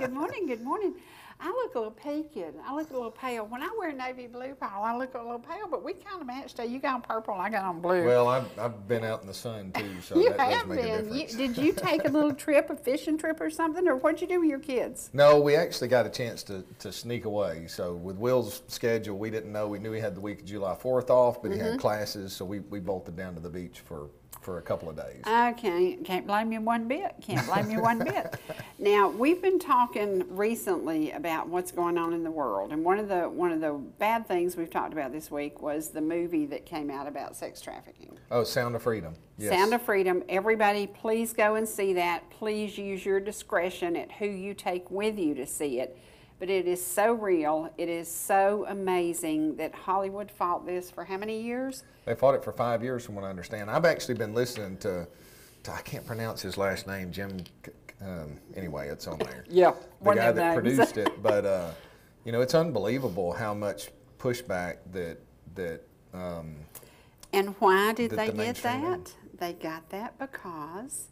Good morning. Good morning, good morning, good morning. I look a little peaked. I look a little pale. When I wear navy blue, Paul, I look a little pale, but we kind of matched. You got on purple, and I got on blue. Well, I've, I've been out in the sun too, so you that does have make a been. You, difference. did you take a little trip, a fishing trip or something, or what'd you do with your kids? No, we actually got a chance to, to sneak away. So with Will's schedule, we didn't know. We knew he had the week of July 4th off, but he Mm-hmm. had classes, so we, we bolted down to the beach for, for a couple of days. I can't, can't blame you one bit. Can't blame you one bit. Now we've been talking recently about what's going on in the world, and one of the one of the bad things we've talked about this week was the movie that came out about sex trafficking. Oh, Sound of Freedom. Yes. Sound of Freedom. Everybody, please go and see that. Please use your discretion at who you take with you to see it. But it is so real. It is so amazing that Hollywood fought this for how many years? They fought it for five years, from what I understand. I've actually been listening to, to I can't pronounce his last name, Jim. Um, anyway, it's on there. Yeah, the guy that names. produced it. But uh, you know, it's unbelievable how much pushback that that um, And why did they the get that? They got that because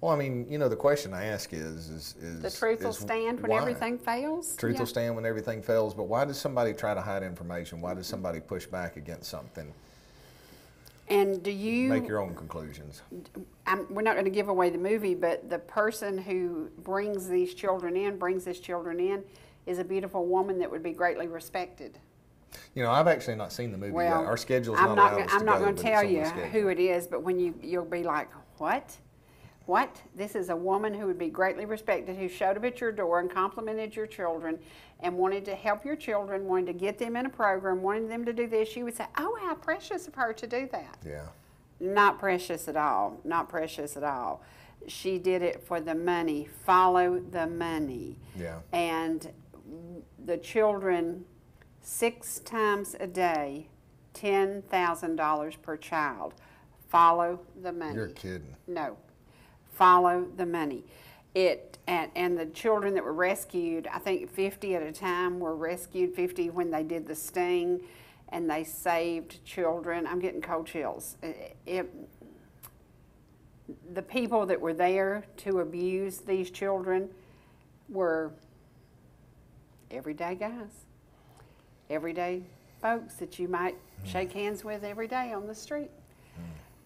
Well, I mean, you know, the question I ask is, is, is the truth will stand when why? everything fails. Truth Yeah. will stand when everything fails. But why does somebody try to hide information? Why does somebody push back against something? And do you Make your own conclusions. I'm, we're not going to give away the movie, but the person who brings these children in, brings these children in, is a beautiful woman that would be greatly respected. You know, I've actually not seen the movie Well, yet. Our schedule's I'm not, not. allowed gonna- us I'm not go, going to tell you who it is, but when you you'll be like, what? What? This is a woman who would be greatly respected, who showed up at your door and complimented your children, and wanted to help your children, wanted to get them in a program, wanted them to do this. You would say, "Oh, how precious of her to do that." Yeah. Not precious at all. Not precious at all. She did it for the money. Follow the money. Yeah. And the children, six times a day, ten thousand dollars per child. Follow the money. You're kidding. No. Follow the money. It and, and the children that were rescued, I think 50 at a time were rescued, 50 when they did the sting and they saved children. I'm getting cold chills. It, it- the people that were there to abuse these children were everyday guys, everyday folks that you might shake hands with every day on the street.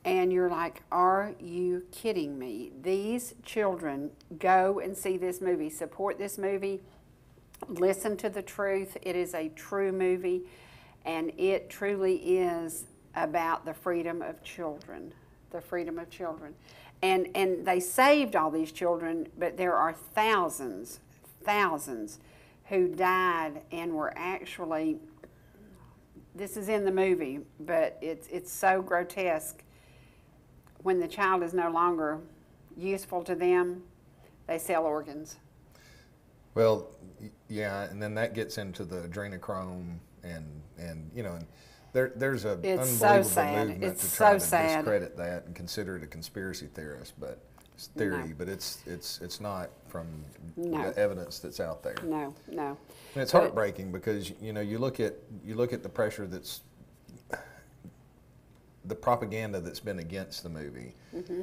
And you're like, are you kidding me? These children go and see this movie, support this movie, listen to the truth. It is a true movie, and it truly is about the freedom of children. The freedom of children. And, and they saved all these children, but there are thousands, thousands who died and were actually this is in the movie, but it's it's so grotesque. When the child is no longer useful to them, they sell organs. Well, yeah, and then that gets into the adrenochrome and and you know, and there there's a It's so unbelievable sad. movement It's to try so to sad. discredit that and consider it a conspiracy theorist, but it's theory, No. but it's it's it's not from No. the evidence that's out there. No, no. And it's But- heartbreaking because you know you look at you look at the pressure that's the propaganda that's been against the movie. Mm-hmm.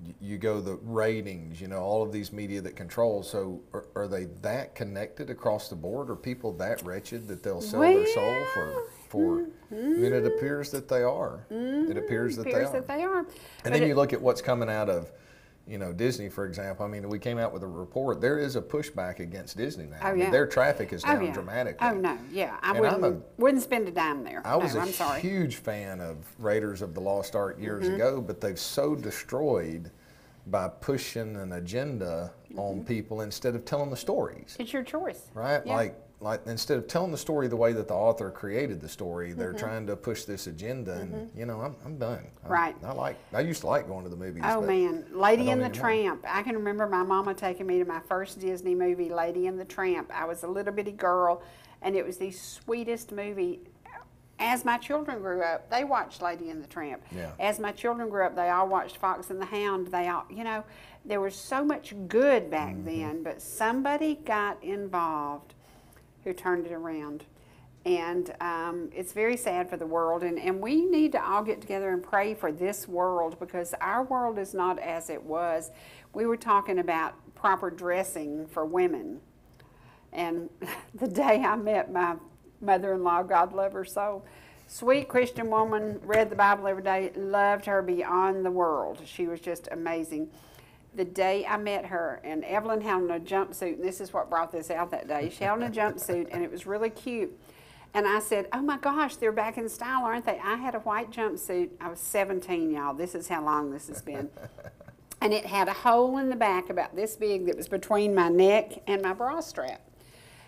You, you go the ratings, you know, all of these media that control. So are, are they that connected across the board? Are people that wretched that they'll sell their soul for for? I mean, it appears that they are. It appears that Mm-hmm. Appears they are. that they are. And But then it- you look at what's coming out of, you know, Disney, for example. I mean, we came out with a report. There is a pushback against Disney now. I Oh, mean, yeah. their traffic is Oh down yeah. dramatically. Oh no, yeah. I And wouldn't wouldn't spend a dime there. I was no, a I'm sorry. huge fan of Raiders of the Lost Ark years Mm-hmm. ago, but they've so destroyed by pushing an agenda Mm-hmm. on people instead of telling the stories. It's your choice. Right? Yeah. Like like instead of telling the story the way that the author created the story, they're Mm-hmm. trying to push this agenda and you know, I'm I'm done. I- Right. I like I used to like going to the movies. Oh man, Lady and the anymore. Tramp. I can remember my mama taking me to my first Disney movie, Lady and the Tramp. I was a little bitty girl, and it was the sweetest movie. As my children grew up, they watched Lady and the Tramp. Yeah. As my children grew up, they all watched Fox and the Hound. They all, you know, there was so much good back Mm-hmm. then, but somebody got involved who turned it around. And um, it's very sad for the world. And, and we need to all get together and pray for this world because our world is not as it was. We were talking about proper dressing for women. And the day I met my mother in law, God love her soul, sweet Christian woman, read the Bible every day, loved her beyond the world. She was just amazing. The day I met her, and Evelyn had on a jumpsuit, and this is what brought this out that day. She had on a jumpsuit, and it was really cute. And I said, Oh my gosh, they're back in style, aren't they? I had a white jumpsuit. I was 17, y'all. This is how long this has been. and it had a hole in the back about this big that was between my neck and my bra strap.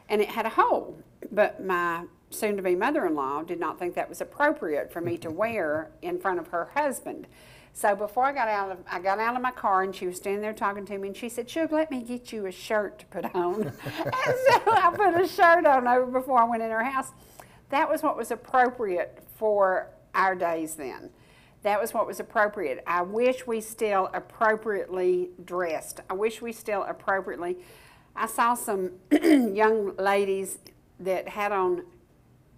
And it had a hole. But my soon to be mother in law did not think that was appropriate for me to wear in front of her husband. So before I got out of I got out of my car and she was standing there talking to me and she said, Shug, let me get you a shirt to put on. and so I put a shirt on over before I went in her house. That was what was appropriate for our days then. That was what was appropriate. I wish we still appropriately dressed. I wish we still appropriately. I saw some young ladies that had on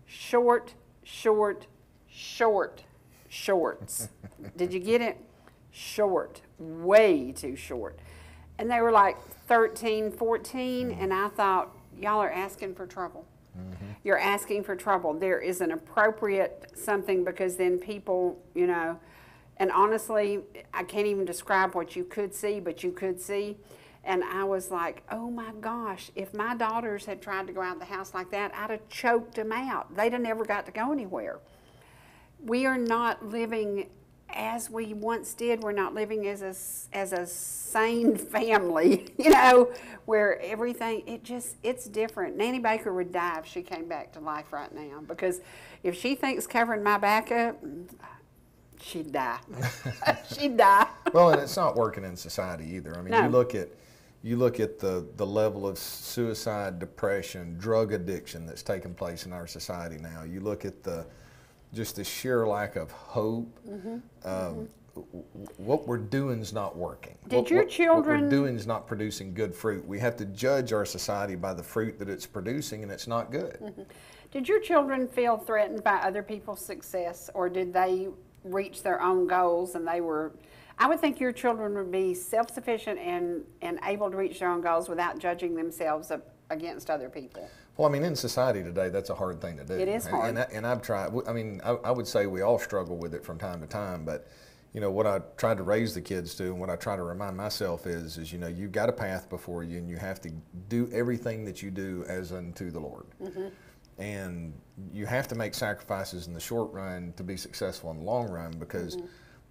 short, short, short shorts. Did you get it? Short, way too short. And they were like 13, 14, and I thought, y'all are asking for trouble. Mm-hmm. You're asking for trouble. There is an appropriate something because then people, you know, and honestly, I can't even describe what you could see, but you could see. And I was like, oh my gosh, if my daughters had tried to go out the house like that, I'd have choked them out. They'd have never got to go anywhere we are not living as we once did. We're not living as a, as a sane family, you know, where everything, it just, it's different. Nanny Baker would die if she came back to life right now because if she thinks covering my back up, she'd die. she'd die. well, and it's not working in society either. I mean, no. you look at, you look at the, the level of suicide, depression, drug addiction that's taking place in our society now. You look at the, just the sheer lack of hope. Mm-hmm. Um, mm-hmm. What we're doing is not working. Did what, your children? What we're doing is not producing good fruit. We have to judge our society by the fruit that it's producing, and it's not good. Mm-hmm. Did your children feel threatened by other people's success, or did they reach their own goals and they were? I would think your children would be self-sufficient and, and able to reach their own goals without judging themselves against other people. Well, I mean, in society today, that's a hard thing to do. It is hard. And, and, I, have tried, I mean, I, I, would say we all struggle with it from time to time, but, you know, what I try to raise the kids to and what I try to remind myself is, is, you know, you've got a path before you and you have to do everything that you do as unto the Lord. Mm-hmm. And you have to make sacrifices in the short run to be successful in the long run because mm-hmm.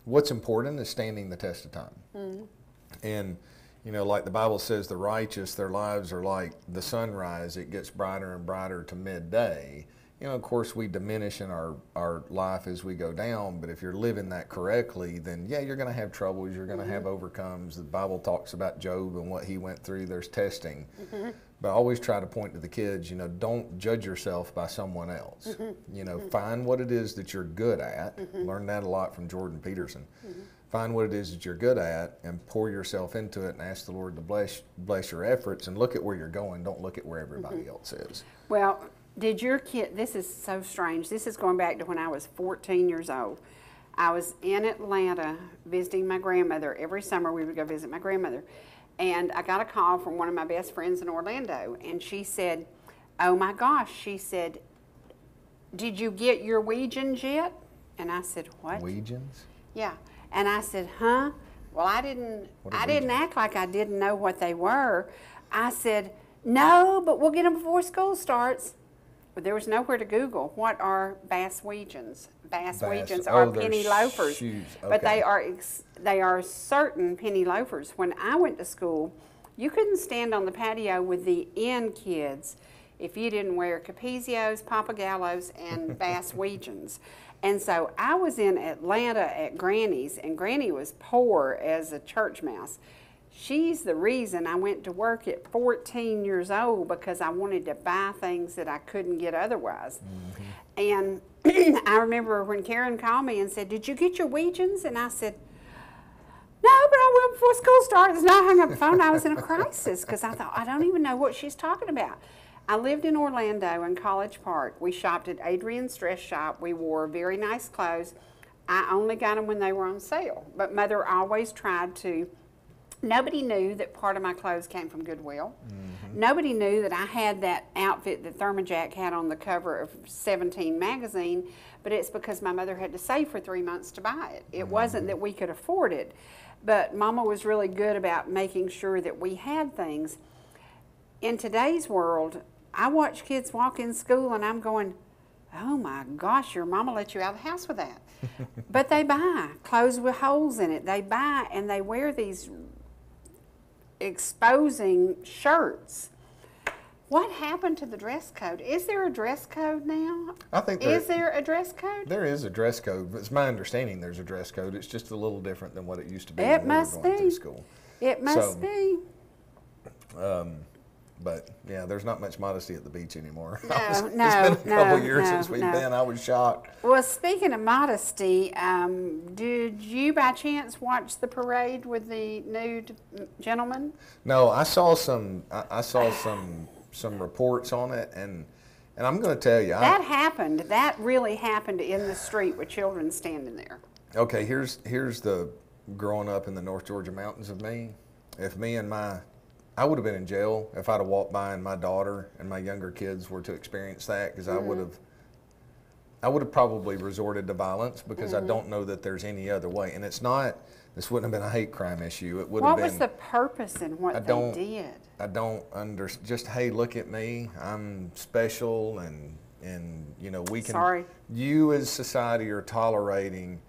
what's important is standing the test of time. Mm-hmm. And, you know, like the Bible says, the righteous, their lives are like the sunrise. It gets brighter and brighter to midday. You know, of course, we diminish in our, our life as we go down, but if you're living that correctly, then yeah, you're going to have troubles. You're going to mm-hmm. have overcomes. The Bible talks about Job and what he went through. There's testing. Mm-hmm. But I always try to point to the kids, you know, don't judge yourself by someone else. Mm-hmm. You know, mm-hmm. find what it is that you're good at. Mm-hmm. Learned that a lot from Jordan Peterson mm-hmm find what it is that you're good at and pour yourself into it and ask the Lord to bless bless your efforts and look at where you're going. Don't look at where everybody mm-hmm. else is. Well, did your kid? This is so strange. This is going back to when I was 14 years old. I was in Atlanta visiting my grandmother. Every summer we would go visit my grandmother. And I got a call from one of my best friends in Orlando, and she said, Oh my gosh, she said, Did you get your Weejuns yet? And I said, What? Weejuns? Yeah. And I said, huh? Well, I didn't, I didn't act like I didn't know what they were. I said, no, but we'll get them before school starts. But there was nowhere to Google what are Bass Weejuns. Bass. Oh, are penny loafers. Okay. but they are they are certain penny loafers. When I went to school, you couldn't stand on the patio with the in kids if you didn't wear Capezios, Pappagallos, and Bass Weejuns. And so I was in Atlanta at Granny's, and Granny was poor as a church mouse. She's the reason I went to work at 14 years old because I wanted to buy things that I couldn't get otherwise. Mm-hmm. And I remember when Karen called me and said, Did you get your Weejuns? And I said, no, but I will before school starts. And I hung up the phone. I was in a crisis because I thought, I don't even know what she's talking about. I lived in Orlando in College Park. We shopped at Adrian's Dress Shop. We wore very nice clothes. I only got them when they were on sale, but mother always tried to. Nobody knew that part of my clothes came from Goodwill. Mm-hmm. Nobody knew that I had that outfit that Thermajack had on the cover of 17 magazine, but it's because my mother had to save for three months to buy it. It mm-hmm. wasn't that we could afford it, but Mama was really good about making sure that we had things. In today's world, I watch kids walk in school and I'm going, oh my gosh, your mama let you out of the house with that. but they buy clothes with holes in it. They buy and they wear these exposing shirts. What happened to the dress code? Is there a dress code now? I think there, Is there a dress code? there is a dress code. It's my understanding there's a dress code. It's just a little different than what it used to be It we must going be. school. It must So- be. Um, But yeah, there's not much modesty at the beach anymore. No, was- no, it's been a couple no, years no, since we've no. been. I was shocked. Well, speaking of modesty, um, did you by chance watch the parade with the nude gentleman? No, I saw some. I, I saw some some reports on it, and and I'm going to tell you. I, That happened. That really happened in the street with children standing there. Okay, here's here's the growing up in the North Georgia mountains of me. If me and my I would have been in jail if I'd have walked by and my daughter and my younger kids were to experience that because I would Mm-hmm. have I would have probably resorted to violence because Mm-hmm. I don't know that there's any other way. And it's not this wouldn't have been a hate crime issue. It would What have was the purpose in what I they don't- did? I don't under just hey look at me I'm special and and you know we can Sorry. you as society are tolerating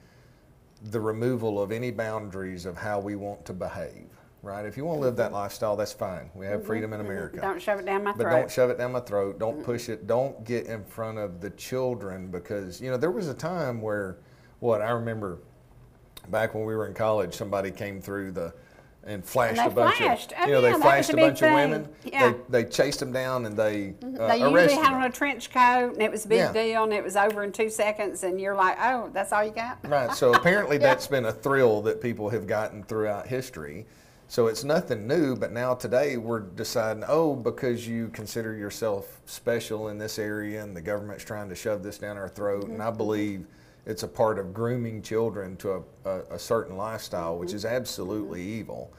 the removal of any boundaries of how we want to behave right if you want to live that lifestyle that's fine we have freedom in America Mm-hmm. Don't shove it down my throat. but don't shove it down my throat. Don't push it. Don't get in front of the children because you know there was a time where what I remember back when we were in college, somebody came through the and flashed they a bunch flashed. of Oh, you know yeah, they flashed a a bunch of women. Yeah. Mm-hmm. They they chased them down and they uh, they usually had on a trench coat, and it was a big Yeah. deal, and it was over in two seconds, and you're like, oh, that's all you got? Right. So apparently Yeah. that's been a thrill that people have gotten throughout history. So it's nothing new, but now today we're deciding, oh, because you consider yourself special in this area and the government's trying to shove this down our throat. And I mm-hmm. believe it's a part of grooming children to a, a, a certain lifestyle, which mm-hmm. is absolutely mm-hmm. evil.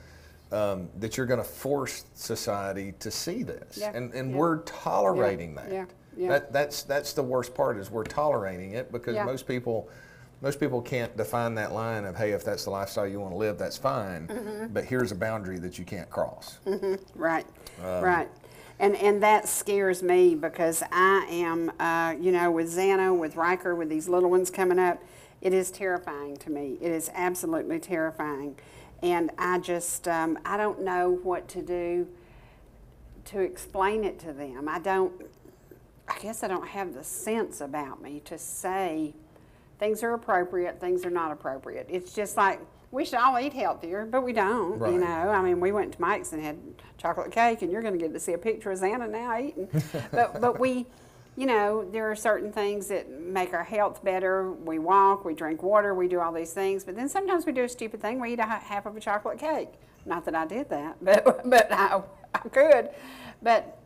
Um, that you're going to force society to see this, Yeah, and and yeah. we're tolerating that. yeah, yeah. That that's that's the worst part is we're tolerating it because most people most people can't define that line of hey if that's the lifestyle you want to live that's fine Mm-hmm. but here's a boundary that you can't cross Right, Um, right. And, and that scares me because I am, uh, you know, with Xana, with Riker, with these little ones coming up, it is terrifying to me. It is absolutely terrifying. And I just, um, I don't know what to do to explain it to them. I don't, I guess I don't have the sense about me to say things are appropriate, things are not appropriate. It's just like we should all eat healthier, but we don't. Right. You know, I mean, we went to Mike's and had chocolate cake, and you're going to get to see a picture of Xana now eating. but but we, you know, there are certain things that make our health better. We walk, we drink water, we do all these things. But then sometimes we do a stupid thing. We eat a half of a chocolate cake. Not that I did that, but but I, I could. But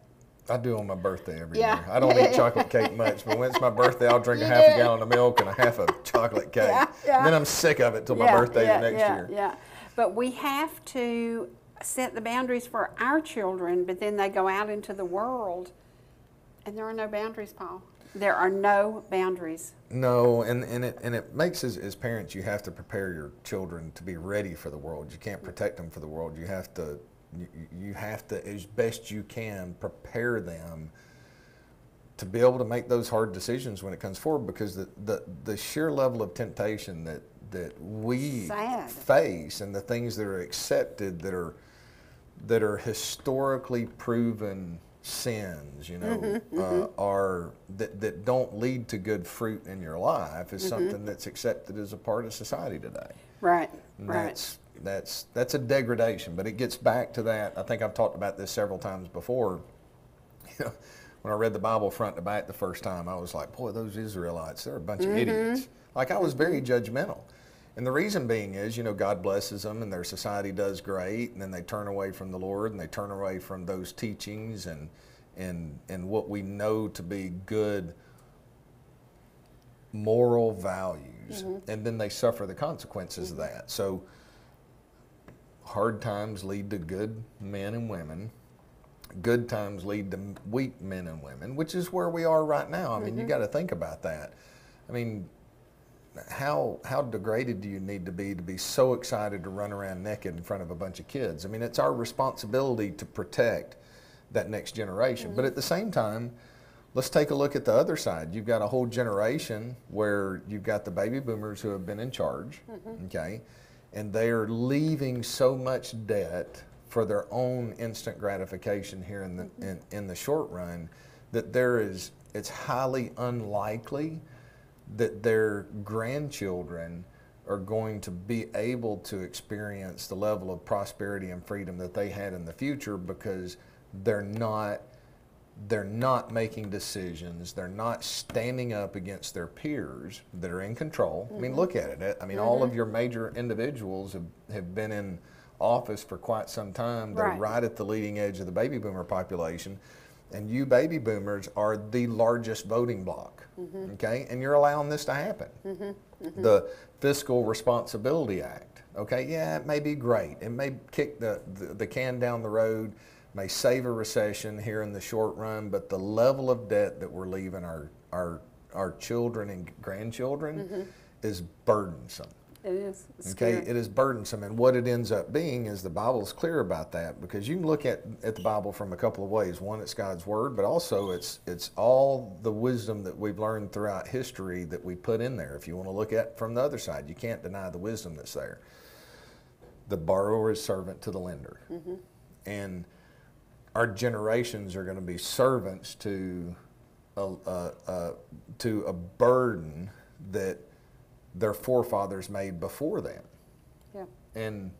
i do on my birthday every Yeah. year i don't eat chocolate cake much but when it's my birthday i'll drink a half do. a gallon of milk and a half of chocolate cake Yeah, yeah. And then i'm sick of it till my birthday yeah, the next yeah, year Yeah, but we have to set the boundaries for our children, but then they go out into the world, and there are no boundaries, Paul. There are no boundaries. No, and, and it and it makes as, as parents you have to prepare your children to be ready for the world. You can't protect them for the world. You have to you, you have to as best you can prepare them to be able to make those hard decisions when it comes forward because the, the, the sheer level of temptation that that we Sad. face and the things that are accepted that are that are historically proven sins, you know, mm-hmm. Uh, mm-hmm. are that, that don't lead to good fruit in your life is mm-hmm. something that's accepted as a part of society today. Right, And right. That's that's that's a degradation, but it gets back to that. I think I've talked about this several times before. You know, when I read the Bible front to back the first time, I was like, boy, those Israelites, they're a bunch of mm-hmm. idiots. Like I was very judgmental. And the reason being is, you know, God blesses them and their society does great, and then they turn away from the Lord and they turn away from those teachings and and and what we know to be good moral values, mm-hmm. and then they suffer the consequences of that. So hard times lead to good men and women. Good times lead to weak men and women, which is where we are right now. I mean, you mm-hmm. got to think about that. I mean, how how degraded do you need to be to be so excited to run around naked in front of a bunch of kids? I mean, it's our responsibility to protect that next generation. But mm-hmm. at the same time, let's take a look at the other side. You've got a whole generation where you've got the baby boomers who have been in charge, mm-hmm. okay, and they are leaving so much debt for their own instant gratification here in the mm-hmm. in, in the short run that there is it's highly unlikely that their grandchildren are going to be able to experience the level of prosperity and freedom that they had in the future because they're not they're not making decisions. They're not standing up against their peers that are in control. I mean mm-hmm. look at it. I mean all of mm-hmm. your major individuals have, have been in office for quite some time. They're Right. right at the leading edge of the baby boomer population. And you baby boomers are the largest voting bloc mm-hmm. okay? And you're allowing this to happen. The fiscal responsibility act okay? Yeah it may be great. It may kick the, the, the can down the road may save a recession here in the short run but the level of debt that we're leaving our our our children and grandchildren mm-hmm. is burdensome It is. It's Okay, scary. it is burdensome, and what it ends up being is the Bible is clear about that because you can look at, at the Bible from a couple of ways. One, it's God's word, but also it's it's all the wisdom that we've learned throughout history that we put in there. If you want to look at from the other side, you can't deny the wisdom that's there. The borrower is servant to the lender, mm-hmm. and our generations are going to be servants to a, a, a, to a burden that their forefathers made before them. Yeah. and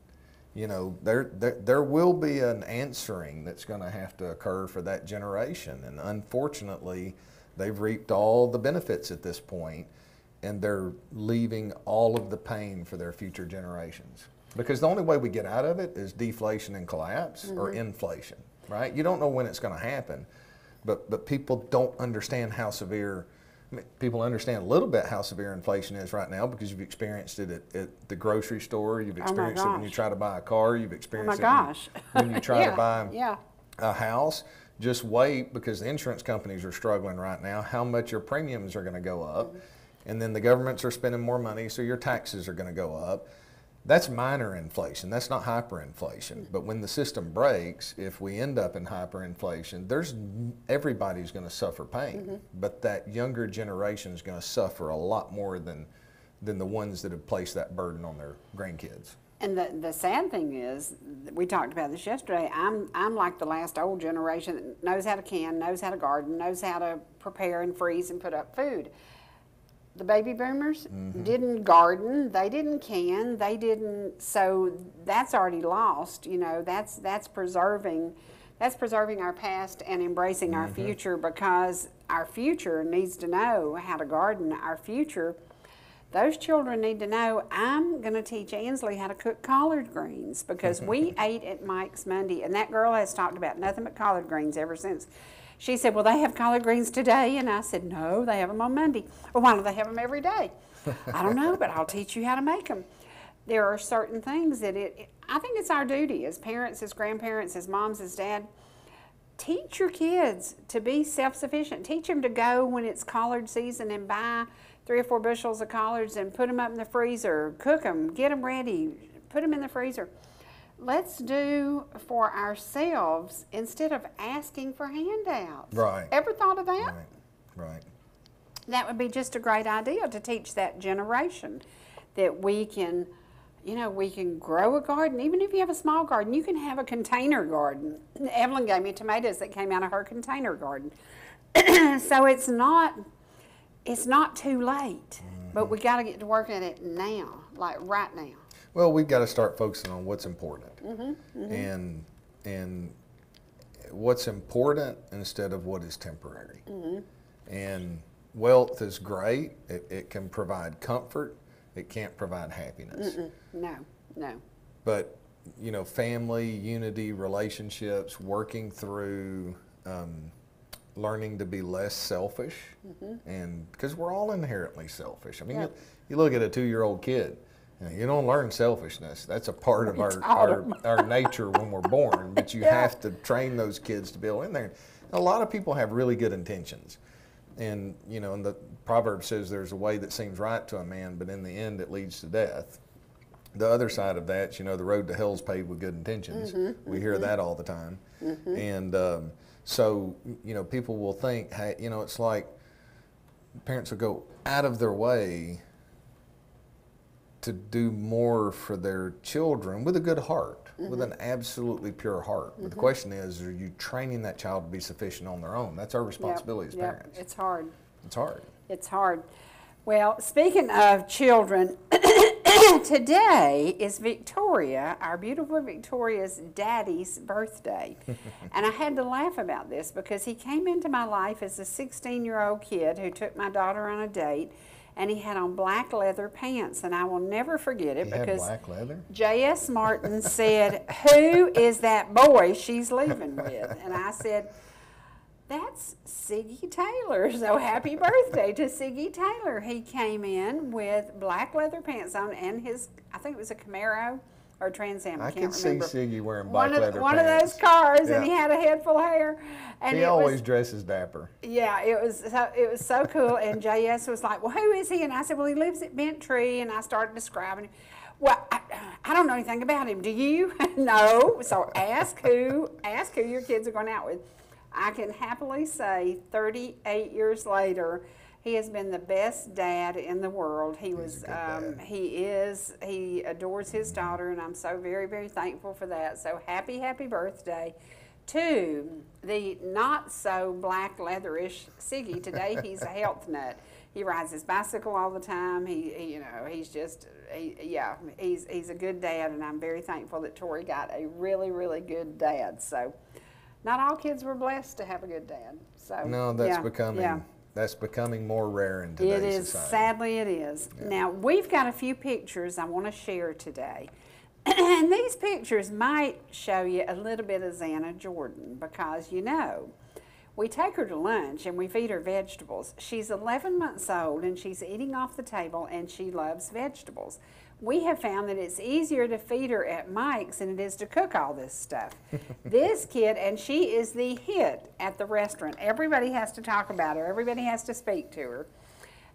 you know there, there there will be an answering that's going to have to occur for that generation. And unfortunately they've reaped all the benefits at this point and they're leaving all of the pain for their future generations. Because the only way we get out of it is deflation and collapse or mm-hmm. inflation right you don't know when it's going to happen but but people don't understand how severe I mean, people understand a little bit how severe inflation is right now because you've experienced it at, at the grocery store. You've my experienced it when you try to buy a car. You've Oh experienced my it when- when you try yeah. to buy Yeah. a house. Just wait because the insurance companies are struggling right now. How much your premiums are going to go up, and then the governments are spending more money, so your taxes are going to go up. That's minor inflation. That's not hyperinflation. But when the system breaks, if we end up in hyperinflation, there's everybody's going to suffer pain. Mm-hmm. But that younger generation is going to suffer a lot more than than the ones that have placed that burden on their grandkids. And the, the sad thing is, we talked about this yesterday. I'm I'm like the last old generation that knows how to can, knows how to garden, knows how to prepare and freeze and put up food. The baby boomers mm-hmm. didn't garden, they didn't can, they didn't. So that's already lost. You know, that's that's preserving, that's preserving our past and embracing our mm-hmm. future because our future needs to know how to garden. Our future those children need to know I'm going to teach Ansley how to cook collard greens because we ate at Mike's Monday, and that girl has talked about nothing but collard greens ever since. She said, Well, they have collard greens today. And I said, No, they have them on Monday. Well, why don't they have them every day? I don't know, but I'll teach you how to make them. There are certain things that it, it- I think it's our duty as parents, as grandparents, as moms, as dad, teach your kids to be self-sufficient. Teach them to go when it's collard season and buy three or four bushels of collards and put them up in the freezer. Cook them, get them ready, put them in the freezer. Let's do for ourselves instead of asking for handouts. Right. Ever thought of that? Right, right. that would be just a great idea to teach that generation that we can you know we can grow a garden even if you have a small garden you can have a container garden evelyn gave me tomatoes that came out of her container garden so it's not it's not too late but we mm-hmm. got to get to work at it now like right now Well, we've got to start focusing on what's important, mm-hmm, mm-hmm. and and what's important instead of what is temporary. Mm-hmm. And wealth is great; it, it can provide comfort. It can't provide happiness. no no But you know, family, unity, relationships, working through um, learning to be less selfish, and because we're all inherently selfish. I mean, Yep. you, you look at a two-year-old kid. You, don't learn selfishness. That's a part of our, our, our nature when we're born. But you Yeah. have to train those kids to be able in there. A lot of people have really good intentions, and you know, and the proverb says there's a way that seems right to a man, but in the end it leads to death. The other side of that, you know, the road to hell's paved with good intentions. Mm-hmm, We hear that all the time, and um, so you know, people will think, hey, you know, it's like parents will go out of their way to do more for their children with a good heart, with Mm-hmm. an absolutely pure heart. But the question is, are you training that child to be sufficient on their own? That's our Yep, responsibility as yep, parents. It's hard. It's hard. It's hard. Well, speaking of children, today is Victoria, our beautiful Victoria's daddy's birthday. and I had to laugh about this because he came into my life as a 16 year old kid who took my daughter on a date and he had on black leather pants. And I will never forget it He because black leather. J.S. Martin said, Who is that boy she's leaving with? And I said, That's Siggy Taylor. So happy birthday to Siggy Taylor. He came in with black leather pants on and his, I think it was a Camaro or Trans Am. I, I can't could see remember. Siggy wearing one black of, leather one pants. of those cars, and he had a head full of hair. And He always was, dresses dapper. yeah, it was so, it was so cool. And JS was like, "Well, who is he?" And I said, "Well, he lives at Bent Tree." And I started describing him. Well, I, I don't know anything about him. Do you? no. So ask who ask who your kids are going out with. I can happily say, 38 years later, he has been the best dad in the world. He was, um, he is, he adores his daughter, and I'm so very, very thankful for that. So happy, happy birthday to the not so black leatherish Siggy. Today he's a health nut. He rides his bicycle all the time. He, he you know, he's just, he, yeah, he's he's a good dad, and I'm very thankful that Tori got a really, really good dad. So, not all kids were blessed to have a good dad. So No, that's yeah, becoming yeah. That's becoming more rare in today's It is, society. sadly it is. Now, we've got a few pictures I want to share today. and these pictures might show you a little bit of Xana Jordan because, you know, we take her to lunch and we feed her vegetables. She's 11 months old and she's eating off the table and she loves vegetables. We have found that it's easier to feed her at Mike's than it is to cook all this stuff. this kid, and she is the hit at the restaurant. Everybody has to talk about her, everybody has to speak to her.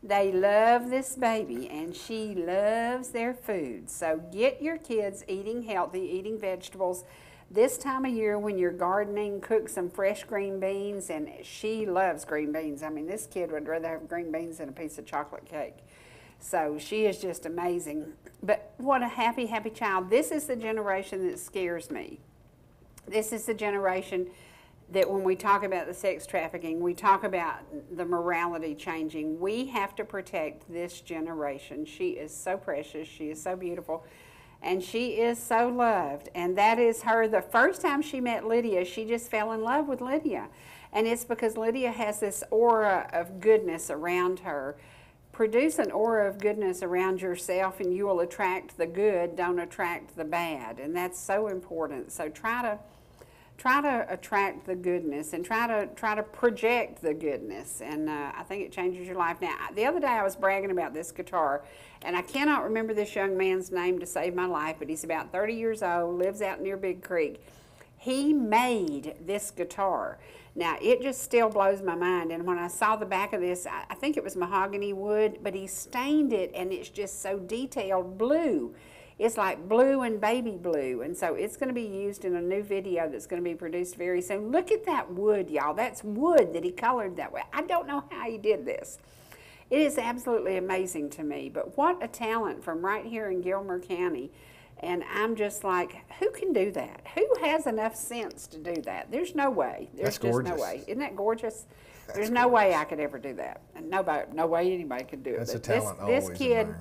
They love this baby and she loves their food. So get your kids eating healthy, eating vegetables. This time of year when you're gardening, cook some fresh green beans and she loves green beans. I mean, this kid would rather have green beans than a piece of chocolate cake. So she is just amazing. But what a happy, happy child. This is the generation that scares me this is the generation that when we talk about the sex trafficking, we talk about the morality changing. We have to protect this generation. She is so precious. She is so beautiful. And she is so loved. And that is her. The first time she met Lydia, she just fell in love with Lydia. And it's because Lydia has this aura of goodness around her. Produce an aura of goodness around yourself, and you will attract the good, don't attract the bad. And that's so important. So try to try to attract the goodness and try to try to project the goodness and uh, i think it changes your life now the other day i was bragging about this guitar and i cannot remember this young man's name to save my life but he's about 30 years old lives out near big creek he made this guitar now it just still blows my mind and when i saw the back of this i, I think it was mahogany wood but he stained it and it's just so detailed blue it's like blue and baby blue. And so it's going to be used in a new video that's going to be produced very soon. Look at that wood, y'all. That's wood that he colored that way. I don't know how he did this. It is absolutely amazing to me. But what a talent from right here in Gilmer County. And I'm just like, who can do that? Who has enough sense to do that? There's no way. There's That's just no way. Isn't that gorgeous? There's no way I could ever do that. And nobody, no way anybody could do it. That's a But this- talent I this kid,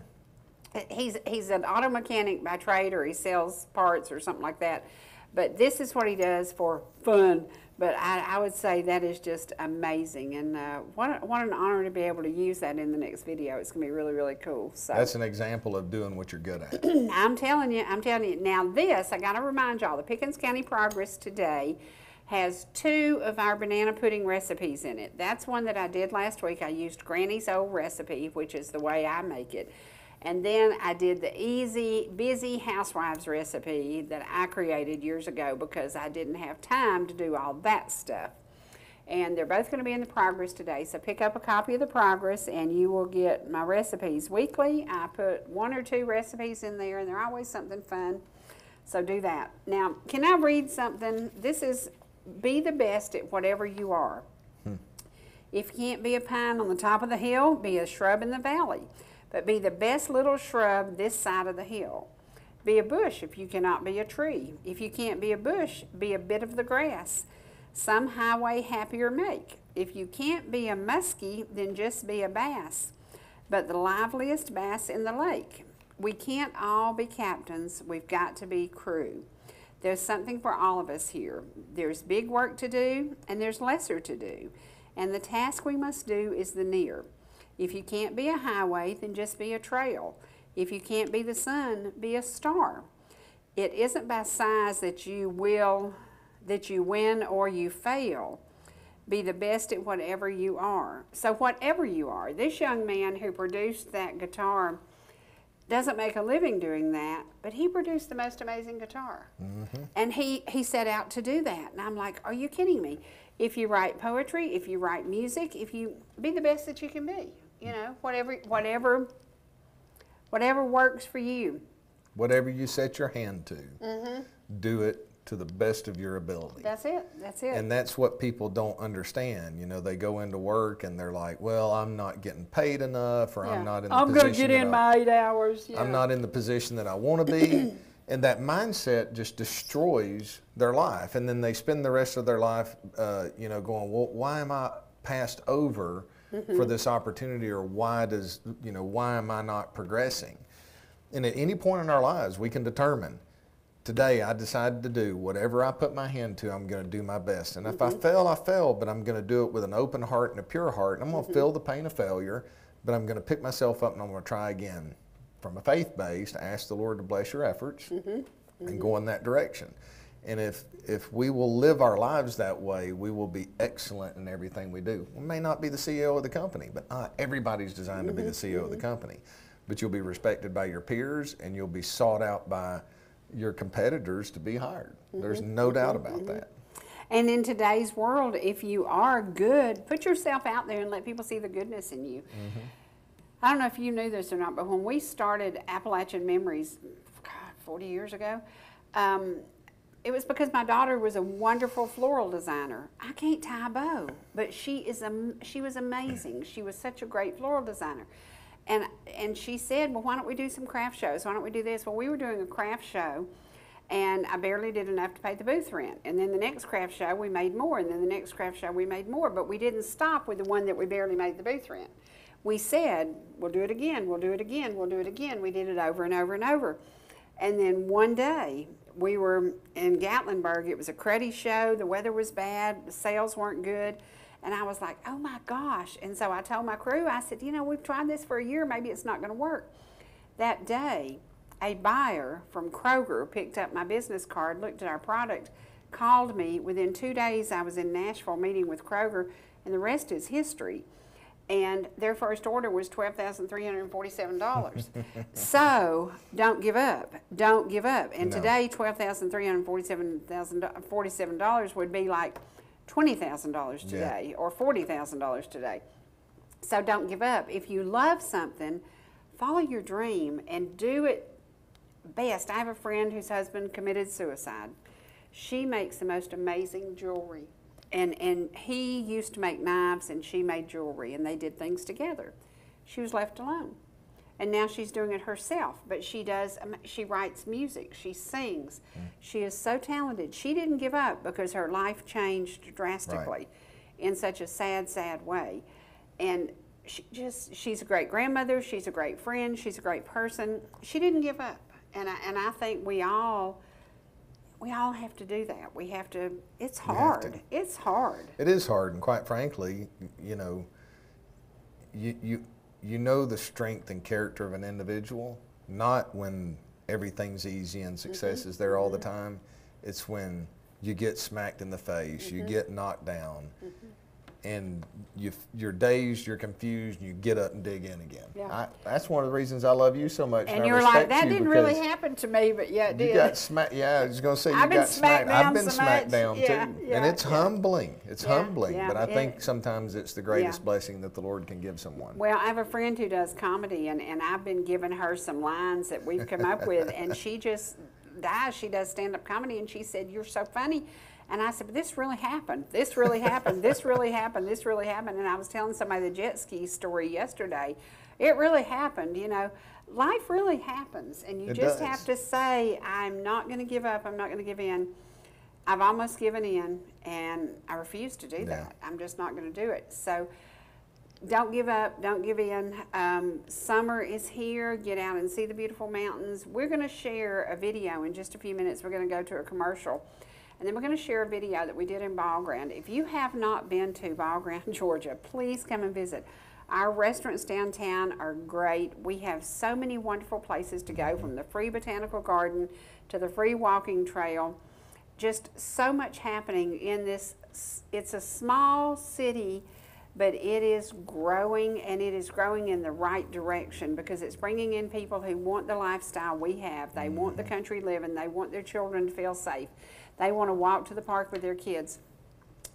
admire. he's he's an auto mechanic by trade or he sells parts or something like that but this is what he does for fun but I, I would say that is just amazing and uh, what, what an honor to be able to use that in the next video it's going to be really really cool so That's an example of doing what you're good at. I'm telling you, I'm telling you. Now, this, I got to remind y'all, the Pickens County Progress today has two of our banana pudding recipes in it. That's one that I did last week. I used Granny's old recipe, which is the way I make it. And then I did the easy, busy housewives recipe that I created years ago because I didn't have time to do all that stuff. And they're both going to be in the progress today. So pick up a copy of the progress and you will get my recipes weekly. I put one or two recipes in there and they're always something fun. So do that. Now, can I read something? This is be the best at whatever you are. Hmm. If you can't be a pine on the top of the hill, be a shrub in the valley. But be the best little shrub this side of the hill. Be a bush if you cannot be a tree. If you can't be a bush, be a bit of the grass. Some highway happier make. If you can't be a muskie, then just be a bass. But the liveliest bass in the lake. We can't all be captains. We've got to be crew. There's something for all of us here. There's big work to do, and there's lesser to do. And the task we must do is the near. If you can't be a highway, then just be a trail. If you can't be the sun, be a star. It isn't by size that you will, that you win or you fail. Be the best at whatever you are. So, whatever you are, this young man who produced that guitar doesn't make a living doing that, but he produced the most amazing guitar. Mm-hmm. And he, he set out to do that. And I'm like, are you kidding me? If you write poetry, if you write music, if you be the best that you can be, you know, whatever, whatever, whatever works for you. Whatever you set your hand to, do it to the best of your ability. That's it. That's it. And that's what people don't understand. You know, they go into work and they're like, "Well, I'm not getting paid enough, or Yeah. I'm not in the I'm gonna get in I- my eight hours. Yeah. I'm not in the position that I want to be." and that mindset just destroys their life, and then they spend the rest of their life, uh, you know, going, "Well, why am I passed over Mm-hmm. for this opportunity, or why does you know why am I not progressing?" And at any point in our lives, we can determine today I decided to do whatever I put my hand to, I'm going to do my best. And if I mm-hmm. fail, I fail, but I'm going to do it with an open heart and a pure heart. And I'm going to mm-hmm. feel the pain of failure, but I'm going to pick myself up and I'm going to try again. From a faith based, ask the Lord to bless your efforts mm-hmm. and go in that direction. And if, if we will live our lives that way, we will be excellent in everything we do. We may not be the CEO of the company, but not everybody's designed to be the CEO of the mm-hmm. company. But you'll be respected by your peers and you'll be sought out by your competitors to be hired. Mm-hmm. There's no doubt mm-hmm. about that. And in today's world, if you are good, put yourself out there and let people see the goodness in you. I don't know if you knew this or not, but when we started Appalachian Memories, God, 40 years ago, um, it was because my daughter was a wonderful floral designer. I can't tie a bow, but she is am- she was amazing. She was such a great floral designer. And and she said, "Well, why don't we do some craft shows? Why don't we do this?" Well, we were doing a craft show and I barely did enough to pay the booth rent. And then the next craft show we made more, and then the next craft show we made more, but we didn't stop with the one that we barely made the booth rent. We said, we'll do it again, we'll do it again, we'll do it again. We did it over and over and over. And then one day, we were in Gatlinburg. It was a cruddy show. The weather was bad. The sales weren't good. And I was like, oh my gosh. And so I told my crew, I said, you know, we've tried this for a year. Maybe it's not going to work. That day, a buyer from Kroger picked up my business card, looked at our product, called me. Within two days, I was in Nashville meeting with Kroger, and the rest is history. And their first order was $12,347. so don't give up. Don't give up. And No. today, $12,347 would be like $20,000 today or $40,000 today. So don't give up. If you love something, follow your dream and do it best. I have a friend whose husband committed suicide. She makes the most amazing jewelry. And, and he used to make knives and she made jewelry and they did things together. She was left alone. And now she's doing it herself, but she does, um, she writes music, she sings. She is so talented. She didn't give up because her life changed drastically in such a sad, sad way. And she just, she's a great grandmother, she's a great friend, she's a great person. She didn't give up. And I, and I think we all, we all have to do that. We have to, it's have to. hard. It's hard. It is hard, and quite frankly, you know, you you you know the strength and character of an individual not when everything's easy and mm-hmm. success is there all the mm-hmm. time. It's when you get smacked in the face, Mm-hmm. you get knocked down, mm-hmm. And you, you're dazed, you're confused, you get up and dig in again. Yeah. I, that's one of the reasons I love you so much. And I you're like, that you didn't really happen to me, but yeah, it did. You got smacked. Yeah, I was gonna say you I've been got smacked smacked. I've been so smacked down Yeah, too, yeah, and it's humbling. It's humbling, but I think it- sometimes it's the greatest blessing that the Lord can give someone. Well, I have a friend who does comedy, and, and I've been giving her some lines that we've come up with, and she just dies. She does stand up comedy, and she said, You're so funny. And I said, But this really happened. This really happened. This really happened. This really happened. And I was telling somebody the jet ski story yesterday. It really happened, you know. Life really happens, and you It just does. have to say, I'm not going to give up. I'm not going to give in. I've almost given in, and I refuse to do Yeah. that. I'm just not going to do it. So don't give up. Don't give in. Um, summer is here. Get out and see the beautiful mountains. We're going to share a video in just a few minutes. We're going to go to a commercial. And then we're going to share a video that we did in Ball Ground. If you have not been to Ball Ground, Georgia, please come and visit. Our restaurants downtown are great. We have so many wonderful places to go from the free botanical garden to the free walking trail just so much happening in this it's a small city but it is growing and it is growing in the right direction because it's bringing in people who want the lifestyle we have they want the mm-hmm. country living they want their children to feel safe they want to walk to the park with their kids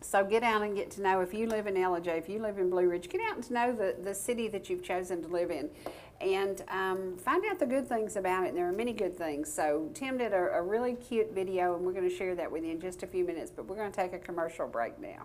so get out and get to know if you live in Ellijay, if you live in Blue Ridge, get out and to know the, the city that you've chosen to live in and um, find out the good things about it. And there are many good things. So Tim did a, a really cute video and we're going to share that with you in just a few minutes, but we're going to take a commercial break now.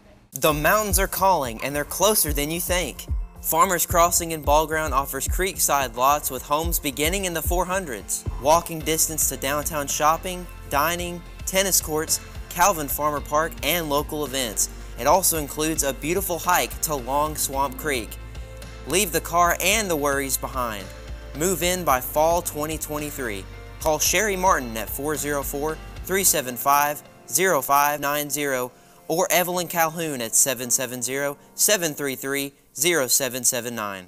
The mountains are calling, and they're closer than you think. Farmers Crossing in Ball Ground offers creekside lots with homes beginning in the 400s. Walking distance to downtown shopping, dining, tennis courts, Calvin Farmer Park, and local events. It also includes a beautiful hike to Long Swamp Creek. Leave the car and the worries behind. Move in by fall 2023. Call Cherie Martin at 404 375 0590 or Evelyn Calhoun at 770 733 0779.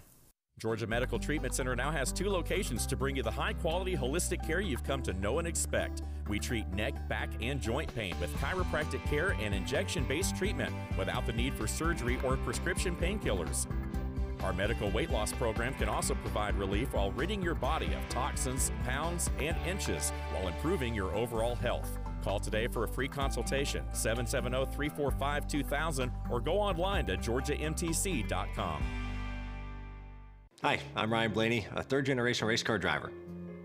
Georgia Medical Treatment Center now has two locations to bring you the high quality holistic care you've come to know and expect. We treat neck, back, and joint pain with chiropractic care and injection based treatment without the need for surgery or prescription painkillers. Our medical weight loss program can also provide relief while ridding your body of toxins, pounds, and inches while improving your overall health. Call today for a free consultation, 770 345 2000, or go online to georgiamtc.com. Hi, I'm Ryan Blaney, a third generation race car driver.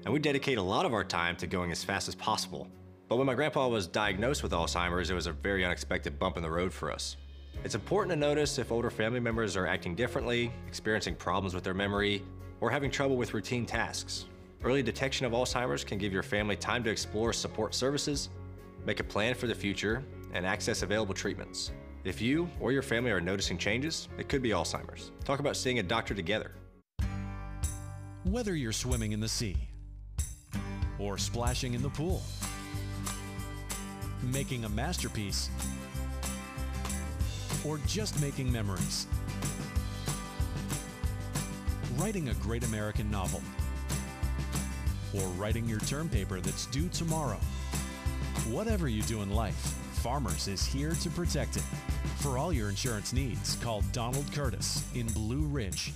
And we dedicate a lot of our time to going as fast as possible. But when my grandpa was diagnosed with Alzheimer's, it was a very unexpected bump in the road for us. It's important to notice if older family members are acting differently, experiencing problems with their memory, or having trouble with routine tasks. Early detection of Alzheimer's can give your family time to explore support services, make a plan for the future, and access available treatments. If you or your family are noticing changes, it could be Alzheimer's. Talk about seeing a doctor together. Whether you're swimming in the sea or splashing in the pool, making a masterpiece, or just making memories, writing a great American novel, or writing your term paper that's due tomorrow. Whatever you do in life, Farmers is here to protect it. For all your insurance needs, call Donald Curtis in Blue Ridge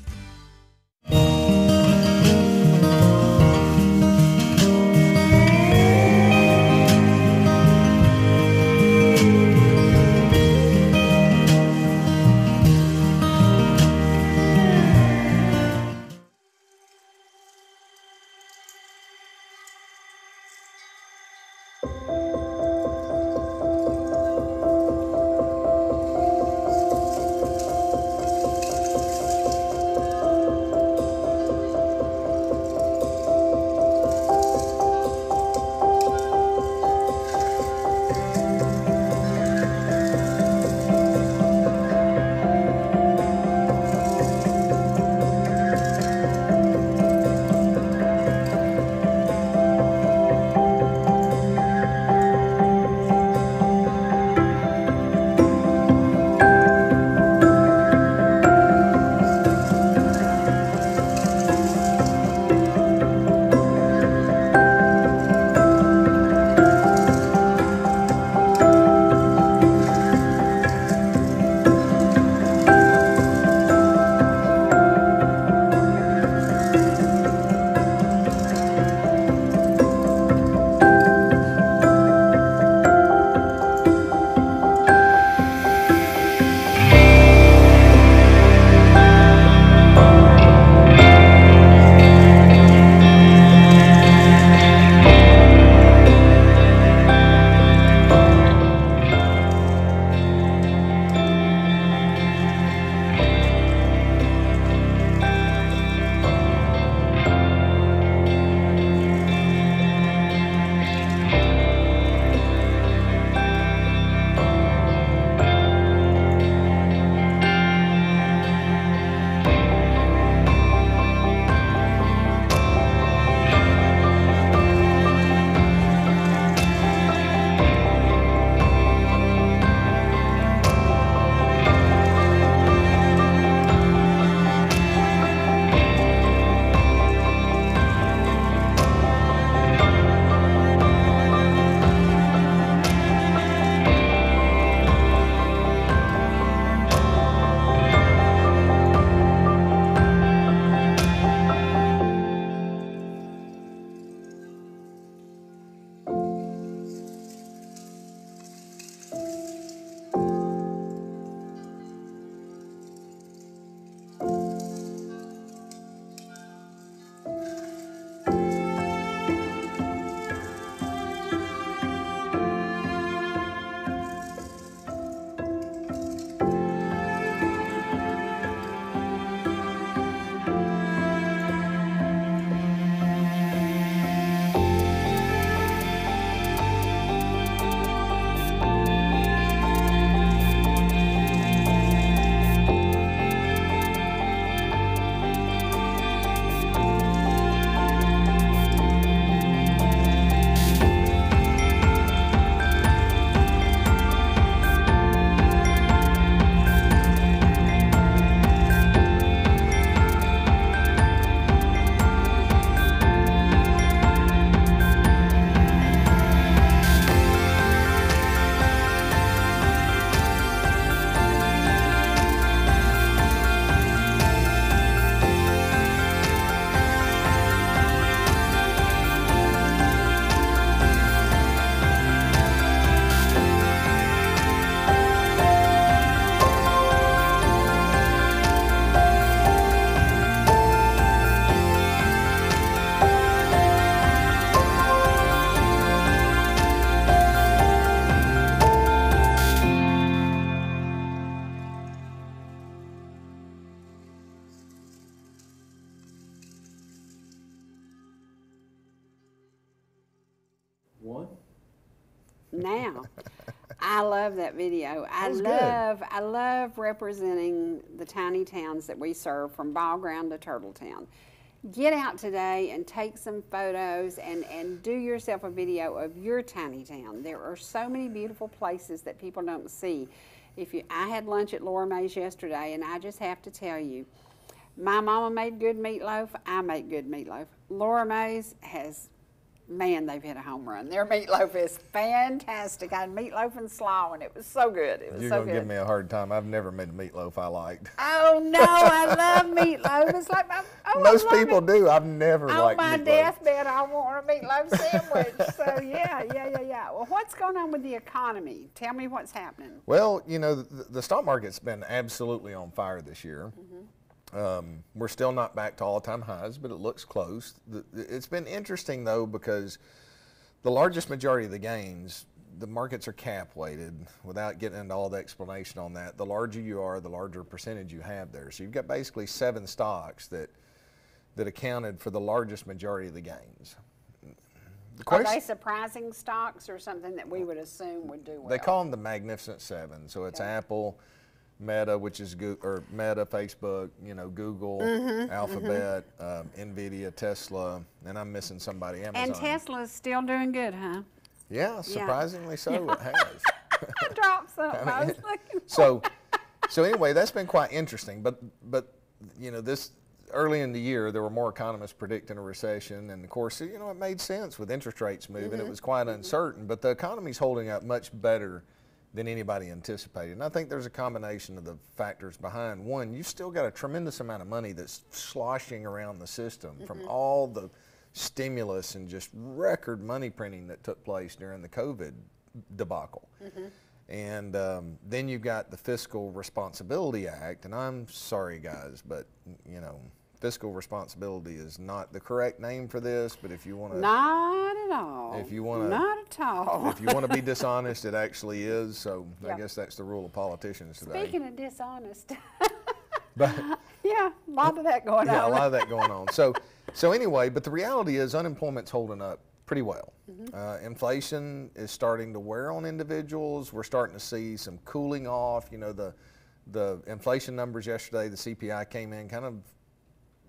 now. I love that video. I was good. love I love representing the tiny towns that we serve from Ball Ground to Turtletown. Get out today and take some photos and, and do yourself a video of your tiny town. There are so many beautiful places that people don't see. If you I had lunch at Laura May's yesterday and I just have to tell you, my mama made good meatloaf, I make good meatloaf. Laura May's has man, they've hit a home run. Their meatloaf is fantastic. I had meatloaf and slaw, and it was so good. It was You're so gonna good. give me a hard time. I've never made a meatloaf I liked. oh no, I love meatloaf. It's like my oh, Most people it. do. I've never On liked my meatloaf. deathbed, I want a meatloaf sandwich. so yeah, yeah, yeah, yeah. Well, what's going on with the economy? Tell me what's happening. Well, you know, the, the stock market's been absolutely on fire this year. Mm-hmm. Um, we're still not back to all-time highs, but it looks close. The, it's been interesting though because the largest majority of the gains, the markets are cap weighted. Without getting into all the explanation on that, the larger you are, the larger percentage you have there. So you've got basically seven stocks that that accounted for the largest majority of the gains. The Are they surprising stocks or something that we would assume would do well? They call them the Magnificent Seven. So it's Okay. Apple, Meta, which is Goo or Meta, Facebook, you know, Google, Mm-hmm, Alphabet, um, Nvidia, Tesla, and I'm missing somebody. Amazon. and Tesla's still doing good, huh? Yeah, surprisingly so. It has. I dropped something. I, mean, was looking. so, so anyway, that's been quite interesting. But but you know this early in the year there were more economists predicting a recession, and of course you know it made sense with interest rates moving. It was quite uncertain, but the economy's holding up much better than anybody anticipated. And I think there's a combination of the factors behind. One, you've still got a tremendous amount of money that's sloshing around the system from all the stimulus and just record money printing that took place during the COVID debacle. And um, then you've got the Fiscal Responsibility Act, and I'm sorry, guys, but you know, fiscal responsibility is not the correct name for this. But if you want to, Not at all. If you wanna- Not at all. if you want to be dishonest, it actually is. So Yeah. I guess that's the rule of politicians today. Speaking of dishonest, But yeah, a lot of that going on. yeah, a lot of that going on. So, so anyway, but the reality is unemployment's holding up pretty well. Mm-hmm. Uh, inflation is starting to wear on individuals. We're starting to see some cooling off. You know, the the inflation numbers yesterday, the CPI came in kind of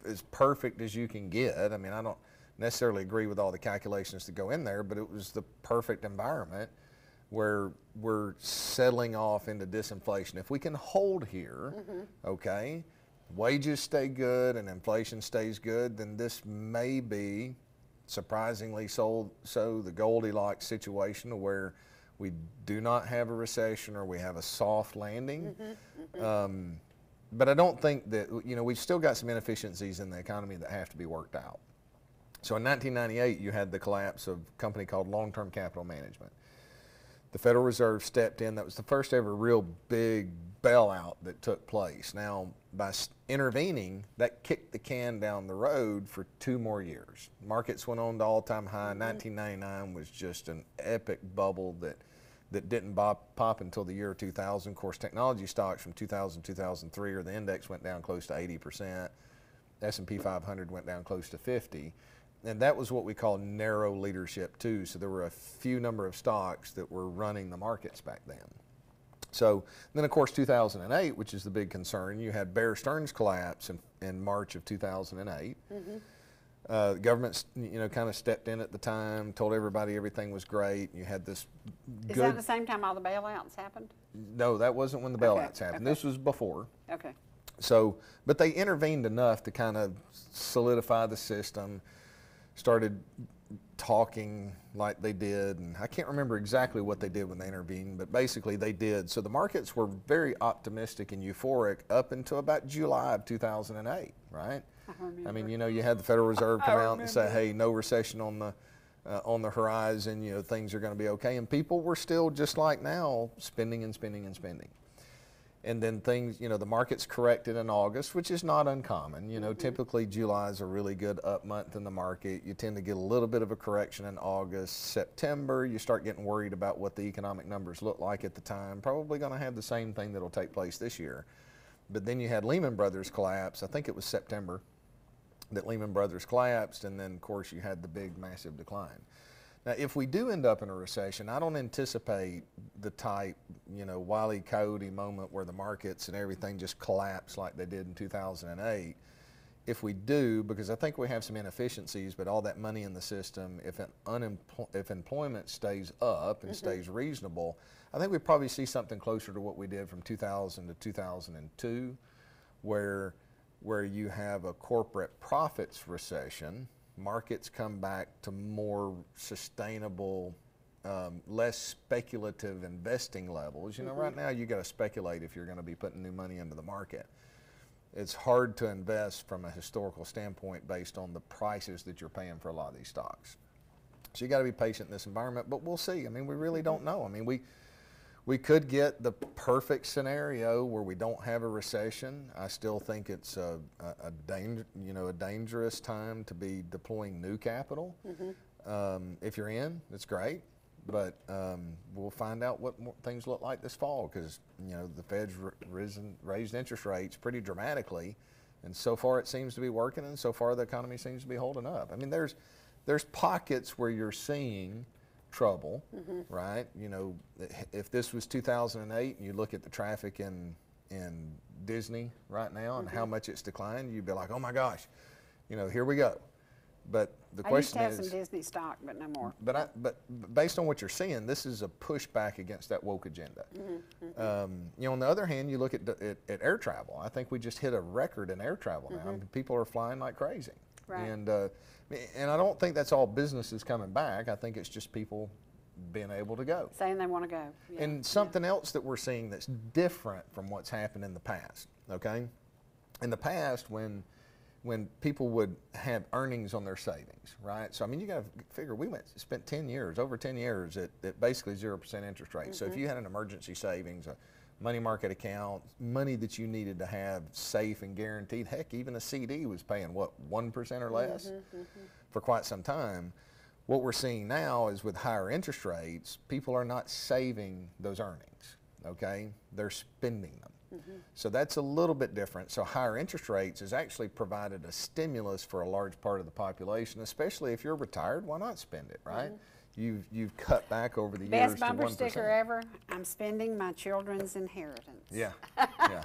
as perfect as you can get. I mean, I don't necessarily agree with all the calculations that go in there, but it was the perfect environment where we're settling off into disinflation. If we can hold here, mm-hmm. okay, wages stay good and inflation stays good, then this may be surprisingly so, so the Goldilocks situation where we do not have a recession or we have a soft landing. Mm-hmm. Mm-hmm. Um, but I don't think that, you know, we've still got some inefficiencies in the economy that have to be worked out. So in 1998, you had the collapse of a company called Long Term Capital Management. The Federal Reserve stepped in. That was the first ever real big bailout that took place. Now, by intervening, that kicked the can down the road for two more years. Markets went on to all-time high. Mm-hmm. 1999 was just an epic bubble that that didn't bop, pop until the year 2000. Of course, technology stocks from 2000 2003, or the index went down close to 80 percent. S&P 500 went down close to 50. And that was what we call narrow leadership too. So there were a few number of stocks that were running the markets back then. So then of course 2008, which is the big concern, you had Bear Stearns collapse in, in March of 2008. Mm-hmm. Uh, the government, you know, kind of stepped in at the time, told everybody everything was great. You had this Is good. that the same time all the bailouts happened? no, that wasn't when the Okay, bailouts happened. okay. This was before. Okay. So, but they intervened enough to kind of solidify the system, started talking like they did, and I can't remember exactly what they did when they intervened, but basically they did. So the markets were very optimistic and euphoric up until about July of 2008, right? I mean, you know, you had the Federal Reserve come out and say, "Hey, no recession on the uh, on the horizon. You know, things are going to be okay," and people were still just like now, spending and spending and spending and then things, you know, the market's corrected in August, which is not uncommon. You know, typically July is a really good up month in the market. You tend to get a little bit of a correction in August. September, you start getting worried about what the economic numbers look like at the time. Probably going to have the same thing that'll take place this year. But then you had Lehman Brothers collapse. I think it was September that Lehman Brothers collapsed, and then of course you had the big massive decline. Now, if we do end up in a recession, I don't anticipate the type, you know, Wiley Coyote moment where the markets and everything just collapse like they did in 2008. If we do, because I think we have some inefficiencies, but all that money in the system, if if employment stays up and mm-hmm. stays reasonable, I think we probably see something closer to what we did from 2000 to 2002, where where you have a corporate profits recession, markets come back to more sustainable, um, less speculative investing levels. You know, right now you got to speculate if you're going to be putting new money into the market. It's hard to invest from a historical standpoint based on the prices that you're paying for a lot of these stocks. So you got to be patient in this environment, but we'll see. I mean, we really don't know. I mean, we we could get the perfect scenario where we don't have a recession. I still think it's a, a, a danger, you know, a dangerous time to be deploying new capital. Um, if you're in, it's great, but um, we'll find out what things look like this fall because you know the Fed's r- risen, raised interest rates pretty dramatically, and so far it seems to be working, and so far the economy seems to be holding up. I mean, there's there's pockets where you're seeing trouble, right? You know, if this was 2008 and you look at the traffic in in Disney right now and how much it's declined, you'd be like, oh my gosh, you know, here we go. But the I used question to have is, some Disney stock, but no more. but I, but based on what you're seeing, this is a pushback against that woke agenda. Mm-hmm, Um, you know, on the other hand, you look at, at at air travel. I think we just hit a record in air travel now. I mean, people are flying like crazy, Mm-hmm. Right. and uh, and I don't think that's all businesses coming back. I think it's just people being able to go. Saying they want to go. Yeah, And something else that we're seeing that's different from what's happened in the past. Okay, in the past when when people would have earnings on their savings, right? So I mean, you got to figure we went spent ten years, over ten years at, at basically zero percent interest rate. So if you had an emergency savings, a money market account, money that you needed to have safe and guaranteed, heck, even a CD was paying what one percent or less mm-hmm, mm-hmm. for quite some time. What we're seeing now is with higher interest rates, people are not saving those earnings, okay? They're spending them. Mm-hmm. So that's a little bit different. So higher interest rates has actually provided a stimulus for a large part of the population, especially if you're retired, why not spend it, right? You've, you've cut back over the years Best to 1%. bumper sticker ever. I'm spending my children's inheritance. Yeah, yeah.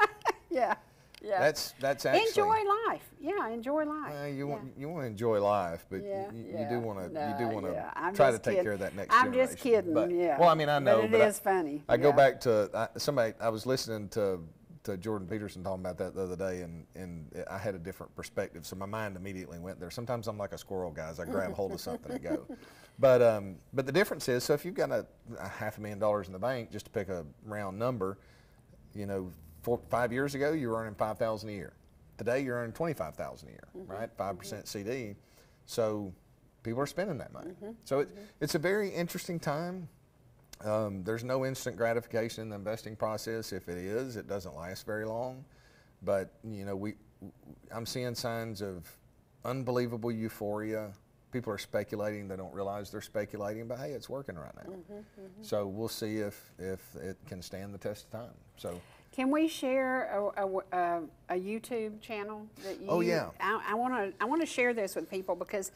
Yeah. Yeah. That's, that's actually. enjoy life. Yeah, enjoy life. Well, you yeah. want you want to enjoy life, but Yeah, you, you yeah. do want to you do want to yeah, I'm try to take kidding. care of that next I'm generation. just kidding, But, yeah. Well, I mean, I But know, it but is funny, I go back to I, somebody. I was listening to to Jordan Peterson talking about that the other day, and and I had a different perspective, so my mind immediately went there. Sometimes I'm like a squirrel, guys. I grab hold of something and go. But um, but the difference is, so if you've got a, a half a million dollars in the bank, just to pick a round number, you know, four, five years ago you were earning five thousand a year. Today you're earning twenty five thousand a year, mm-hmm. right? 5 mm-hmm. percent CD. So people are spending that money. Mm-hmm. So it, it's a very interesting time. Um, there's no instant gratification in the investing process. If it is, it doesn't last very long. But you know, we I'm seeing signs of unbelievable euphoria. People are speculating; they don't realize they're speculating. But hey, it's working right now. So we'll see if if it can stand the test of time. So Can we share a, a, a, a YouTube channel that you? Oh, yeah. I want to. I want to share this with people because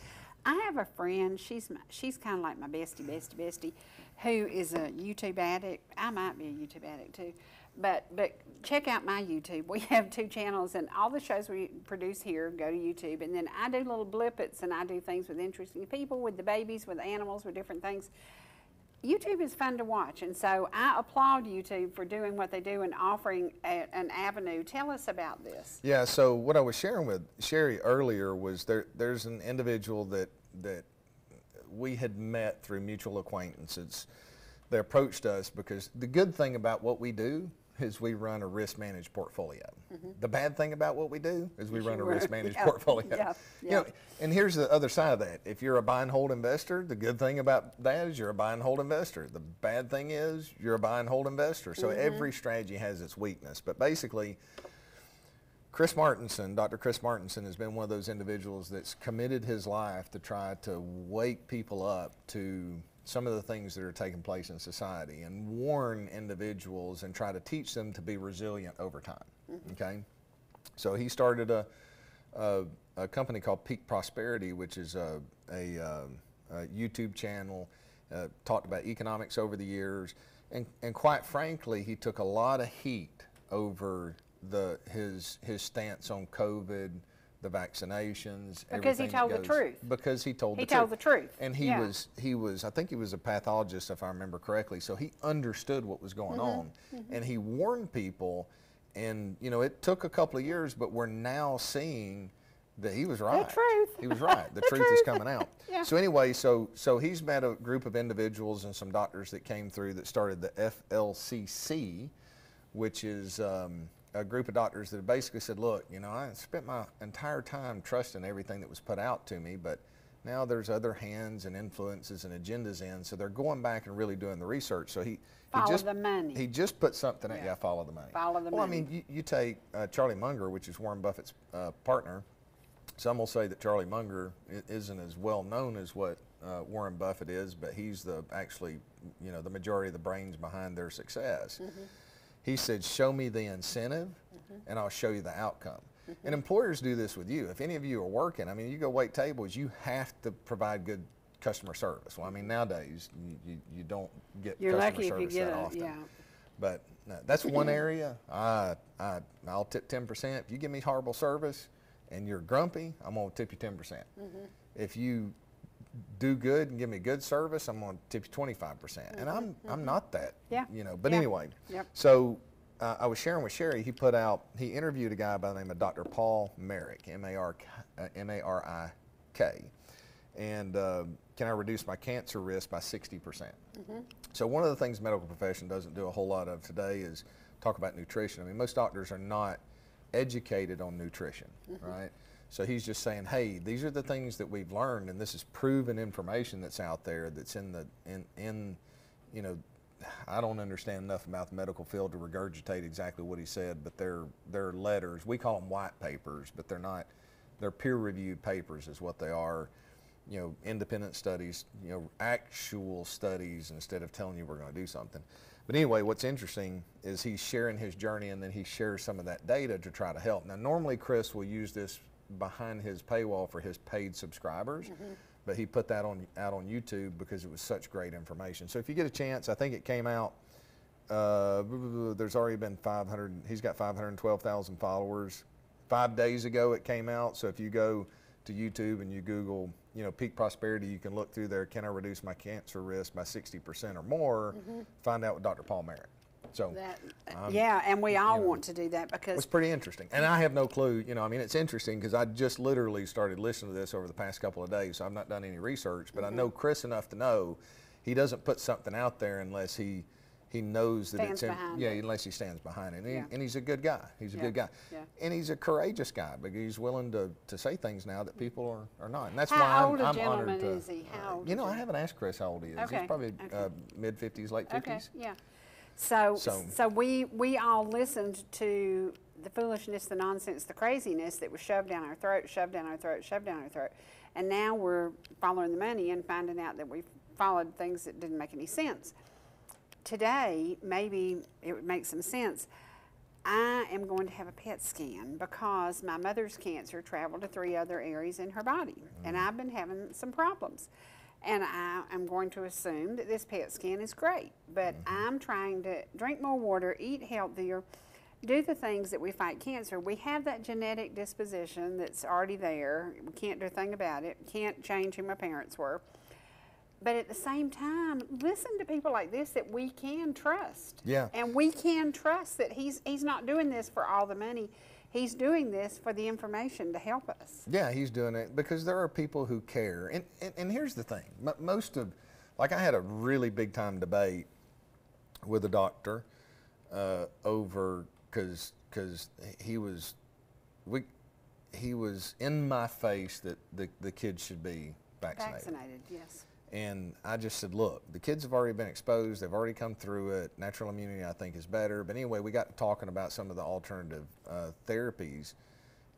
I have a friend. She's my, she's kind of like my bestie, bestie, bestie, who is a YouTube addict. I might be a YouTube addict too, but but check out my YouTube. We have two channels, and all the shows we produce here go to YouTube, and then I do little blippets, and I do things with interesting people, with the babies, with animals, with different things. YouTube is fun to watch, and so I applaud YouTube for doing what they do and offering a, an avenue. Tell us about this. Yeah. So what I was sharing with Cherie earlier was there. There's an individual that that we had met through mutual acquaintances. They approached us because the good thing about what we do is we run a risk managed portfolio. Mm-hmm. The bad thing about what we do is we run a risk managed yeah, portfolio. yeah, You know, and here's the other side of that. If you're a buy and hold investor, the good thing about that is you're a buy and hold investor. The bad thing is you're a buy and hold investor. So mm-hmm. every strategy has its weakness. But basically, Chris Martenson, Dr. Chris Martenson, has been one of those individuals that's committed his life to try to wake people up to some of the things that are taking place in society and warn individuals and try to teach them to be resilient over time. Okay? So he started a, a, a company called Peak Prosperity, which is a, a, uh, YouTube channel, uh, talked about economics over the years, and, and quite frankly, he took a lot of heat over the his his stance on COVID, the vaccinations. Because he told the truth. Because he told He the told truth. the truth, And he yeah. was he was I think he was a pathologist if I remember correctly. So he understood what was going Mm-hmm. on, and he warned people. And you know, it took a couple of years, but we're now seeing that he was right. The truth. He was right. The, The truth, is coming out. Yeah. So anyway, so so he's met a group of individuals and some doctors that came through that started the FLCC, which is um, a group of doctors that basically said, look, you know, I spent my entire time trusting everything that was put out to me, but now there's other hands and influences and agendas in, so they're going back and really doing the research. So he, Follow he just the money. he just put something at Yeah. yeah, follow the money. Follow the well, money. I mean, you, you take uh, Charlie Munger, which is Warren Buffett's uh, partner. Some will say that Charlie Munger isn't as well known as what uh, Warren Buffett is, but he's the actually, you know, the majority of the brains behind their success. Mm-hmm. He said, "Show me the incentive, and I'll show you the outcome." Mm-hmm. And employers do this with you. If any of you are working, I mean, you go wait tables, you have to provide good customer service. Well, I mean, nowadays you, you, you don't get You're customer lucky if you service get that a- often. yeah. But no, that's one area. I, I, I'll tip 10%. If you give me horrible service and you're grumpy, I'm going to tip you 10%. percent If you do good and give me good service, I'm going to tip you 25%. And I'm, I'm not that, Yeah. you know. But Yeah. anyway, Yep. so uh, I was sharing with Cherie, he put out, he interviewed a guy by the name of Dr. Paul Marik, M-A-R-K, uh, M-A-R-I-K. And uh, can I reduce my cancer risk by 60%? So one of the things medical profession doesn't do a whole lot of today is talk about nutrition. I mean, most doctors are not educated on nutrition, right? So he's just saying, hey, these are the things that we've learned, and this is proven information that's out there that's in the in in, you know, I don't understand enough about the medical field to regurgitate exactly what he said, but they're they're letters. We call them white papers, but they're not. They're peer-reviewed papers, is what they are you know, independent studies, you know, actual studies instead of telling you we're going to do something. But anyway, what's interesting is he's sharing his journey and then he shares some of that data to try to help. Now, normally Chris will use this behind his paywall for his paid subscribers, but he put that on out on YouTube because it was such great information. So if you get a chance, I think it came out. Uh, there's already been 500. He's got 512,000 followers. Five days ago it came out. So if you go to YouTube and you Google, you know, peak prosperity, you can look through there. Can I reduce my cancer risk by 60% or more? Find out with Dr. Paul Merritt. So That, Um, yeah, and we all want to do that because it's pretty interesting. And I have no clue, you know, I mean, it's interesting because I just literally started listening to this over the past couple of days. So I've not done any research, but I know Mm-hmm. Chris enough to know he doesn't put something out there unless he he knows that Stands it's in, yeah, it. unless he stands behind it. And, he- Yeah. and he's a good guy. He's a Yeah, good guy. yeah. And he's a courageous guy because he's willing to, to say things now that people are, are not. And that's How why old a I'm, I'm gentleman honored to. is he? How old you know, I haven't asked Chris how old he is. Okay, He's probably okay. uh, mid 50s, late 50s. Okay, yeah. So, So- so, we, we all listened to the foolishness, the nonsense, the craziness that was shoved down our throat, shoved down our throat, shoved down our throat. And now we're following the money and finding out that we followed things that didn't make any sense. Today, maybe it would make some sense. I am going to have a PET scan because my mother's cancer traveled to three other areas in her body, and mm-hmm. I've been having some problems. And I am going to assume that this PET scan is great, but mm-hmm. I'm trying to drink more water, eat healthier, do the things that we fight cancer. We have that genetic disposition that's already there. We can't do a thing about it. Can't change who my parents were. But at the same time, listen to people like this that we can trust. Yeah. And we can trust that he's he's not doing this for all the money. He's doing this for the information to help us. Yeah, he's doing it because there are people who care. And, and, and here's the thing most of, like, I had a really big time debate with a doctor uh, over, because cause he was, we, he was in my face that the, the kids should be vaccinated. Vaccinated, yes. And I just said, look, the kids have already been exposed. They've already come through it. Natural immunity, I think, is better. But anyway, we got to talking about some of the alternative uh, therapies.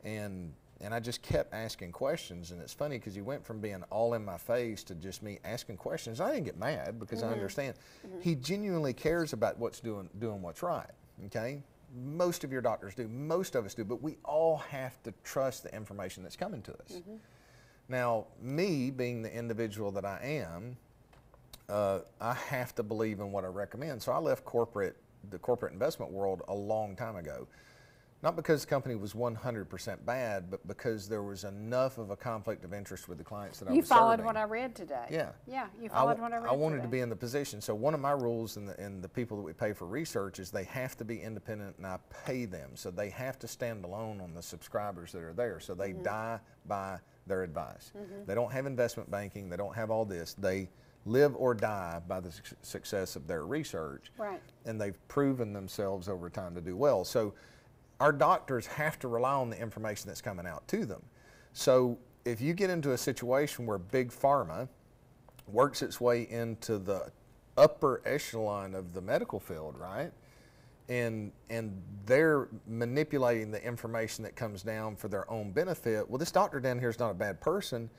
And, and I just kept asking questions. And it's funny because he went from being all in my face to just me asking questions. I didn't get mad because I mm-hmm. understand. Mm-hmm. He genuinely cares about what's doing, doing what's right. Okay? Most of your doctors do. Most of us do. But we all have to trust the information that's coming to us. Mm-hmm. Now, me being the individual that I am, uh, I have to believe in what I recommend. So I left corporate, the corporate investment world a long time ago. Not because the company was 100% bad, but because there was enough of a conflict of interest with the clients that I You was followed serving. what I read today. Yeah. Yeah, you I followed wa- what I read I wanted to be in the position. So one of my rules in the in the people that we pay for research is they have to be independent, and I pay them. So they have to stand alone on the subscribers that are there. So they die by their advice. Mm-hmm. They don't have investment banking. They don't have all this. They live or die by the suc- success of their research. Right. And they've proven themselves over time to do well. So our doctors have to rely on the information that's coming out to them. So if you get into a situation where big pharma works its way into the upper echelon of the medical field, right? And and they're manipulating the information that comes down for their own benefit. Well, this doctor down here is not a bad person.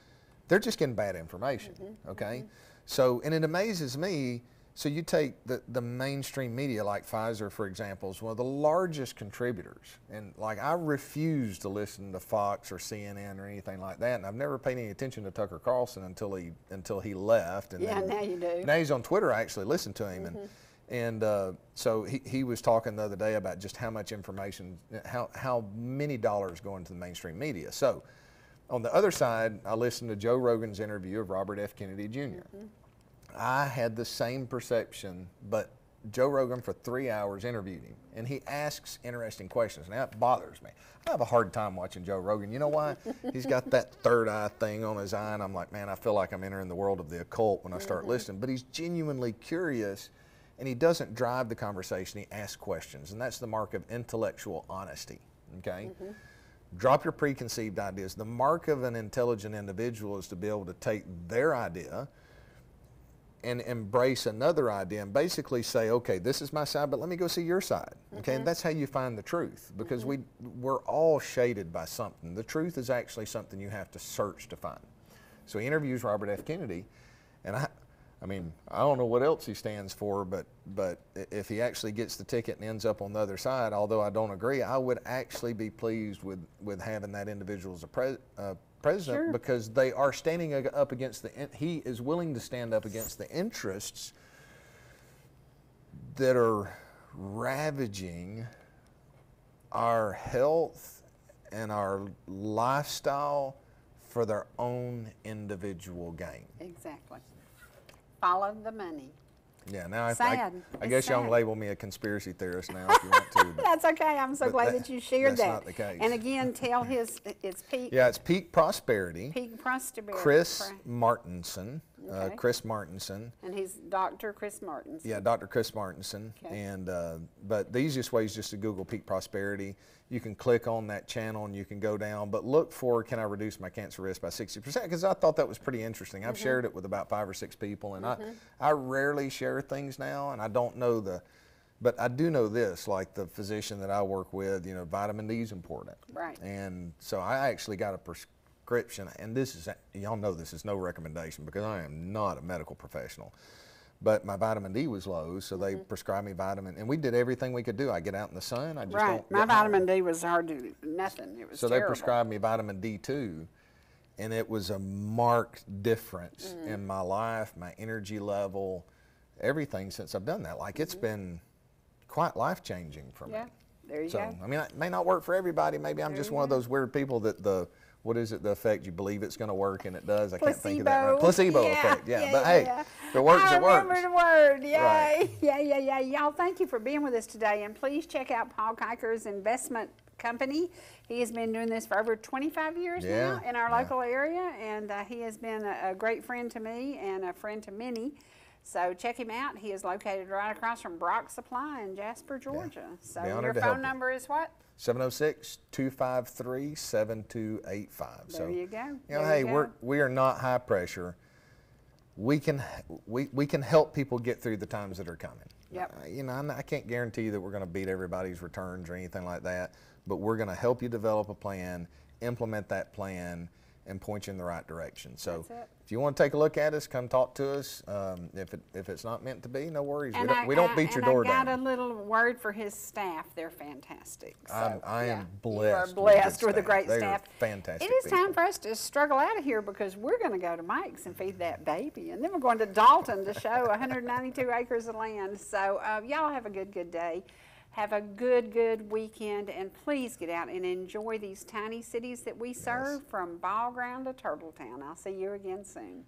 They're just getting bad information. Mm-hmm. Mm-hmm. Okay? So and it amazes me. So you take the, the mainstream media like Pfizer, for example, is one of the largest contributors. And like I refuse to listen to Fox or CNN or anything like that. And I've never paid any attention to Tucker Carlson until he until he left. And Yeah, now you do. Now he's on Twitter. I actually listen to him, and mm-hmm. And uh, so he, he was talking the other day about just how much information, how how many dollars go into the mainstream media. So on the other side, I listened to Joe Rogan's interview of Robert F. Kennedy junior I had the same perception, but Joe Rogan for three hours interviewed him, and he asks interesting questions. Now it bothers me. I have a hard time watching Joe Rogan. You know why? He's got that third eye thing on his eye, and I'm like, man, I feel like I'm entering the world of the occult when I start listening. But he's genuinely curious, and he doesn't drive the conversation. He asks questions, and that's the mark of intellectual honesty. Okay. Mm-hmm. Drop your preconceived ideas. The mark of an intelligent individual is to be able to take their idea and embrace another idea and basically say, okay, this is my side, but let me go see your side. Okay, and mm-hmm. that's how you find the truth because mm-hmm. we we're all shaded by something. The truth is actually something you have to search to find. So he interviews Robert F. Kennedy, and I, I mean, I don't know what else he stands for, but but if he actually gets the ticket and ends up on the other side, although I don't agree, I would actually be pleased with with having that individual as a pres, uh, president Sure. because they are standing up against the. He is willing to stand up against the interests that are ravaging our health and our lifestyle for their own individual gain. Exactly. Follow the money. Yeah, now I, I, I guess y'all label me a conspiracy theorist now if you want to. That's okay. I'm so glad that- that you shared that's that. not the case. And again, tell his it's Pete. yeah, it's peak prosperity. Peak Prosperity. Chris Pri- Martenson. Uh, Chris Martenson. And he's Dr. Chris Martins. Yeah, Dr. Chris Martenson. Okay. And uh, but the easiest way is just to Google Peak Prosperity. You can click on that channel and you can go down. But look for can I reduce my cancer risk by 60%? Because I thought that was pretty interesting. I've shared it with about five or six people, and I I rarely share things now, and I don't know the. But I do know this, like the physician that I work with, you know, vitamin D is important. Right. And so I actually got a prescription, and this is, y'all know this is no recommendation because I am not a medical professional. But my vitamin D was low, so they prescribed me vitamin, and we did everything we could do. I get out in the sun, I just Right. don't. My high. vitamin D was hard to nothing. It was So terrible. they prescribed me vitamin D2, and it was a marked difference Mm. in my life, my energy level, everything since I've done that. Like it's been quite life changing for me. Mm-hmm. Yeah. There you So go. I mean, it may not work for everybody. Maybe I'm just one of those weird people that the what is it? The effect you believe it's going to work and it does. I can't think of that. Right. Placebo Yeah, effect. Yeah. yeah, but yeah, hey, yeah. if it works, I it works. remember the word. Yay. Right. Yeah, yeah, yeah. Y'all, thank you for being with us today. And please check out Paul Kiker's investment company. He has been doing this for over 25 years now in our yeah. local area. And uh, he has been a, a great friend to me and a friend to many. So check him out. He is located right across from Brock Supply in Jasper, Georgia. So your honored to help phone you. number is what? 706 253 7285. So, There you go. You know, There hey, you we're, we are not high pressure. We can, we, we can help people get through the times that are coming. Yep. Uh, you know, I'm not- I can't guarantee you that we're going to beat everybody's returns or anything like that, but we're going to help you develop a plan, implement that plan, and point you in the right direction. So if you want to take a look at us, come talk to us. Um, if it if it's not meant to be, no worries. We don't, I- we don't I- beat your and door I got down. a little word for his staff. They're fantastic. So, I am yeah, blessed You with are blessed with a great They staff. fantastic It is time for us to struggle out of here because we're going to go to Mike's and feed that baby, and then we're going to Dalton to show 192 acres of land. So uh, y'all have a good, good day. Have a good, good weekend, and please get out and enjoy these tiny cities that we serve from Ball Ground to Turtletown. I'll see you again soon.